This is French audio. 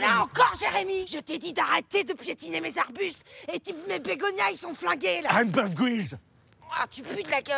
Là encore, Jérémy Je t'ai dit d'arrêter de piétiner mes arbustes. Et mes bégonias, ils sont flingués, là. I'm Buff Grills. Ah, tu pues de la gueule.